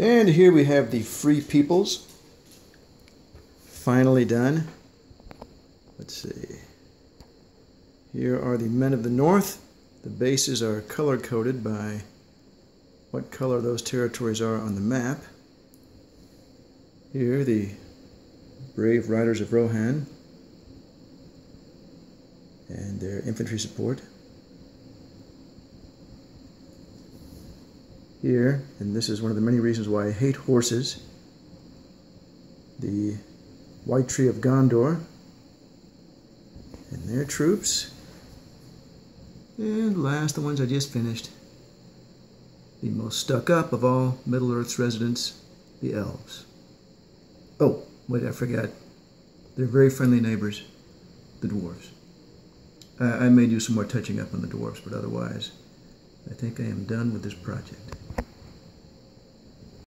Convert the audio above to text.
And here we have the Free Peoples. Finally done. Let's see. Here are the Men of the North. The bases are color coded by what color those territories are on the map. Here, the Brave Riders of Rohan and their infantry support. Here, and this is one of the many reasons why I hate horses, the White Tree of Gondor and their troops. And last, the ones I just finished. The most stuck up of all Middle Earth's residents, the elves. Oh, wait, I forgot. They're very friendly neighbors, the dwarves. I, I may do some more touching up on the dwarves, but otherwise, I think I am done with this project.